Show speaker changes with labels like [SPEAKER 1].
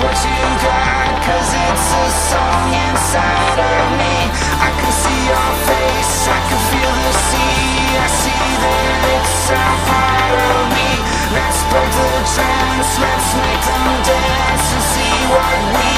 [SPEAKER 1] what you got Cause it's a song inside of me. I can see your face, I can feel the sea. I see that it's a part of me. Let's break the trance, let's make them dance And see what we